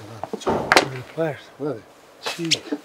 Come on. The pliers? Where are they? Jeez.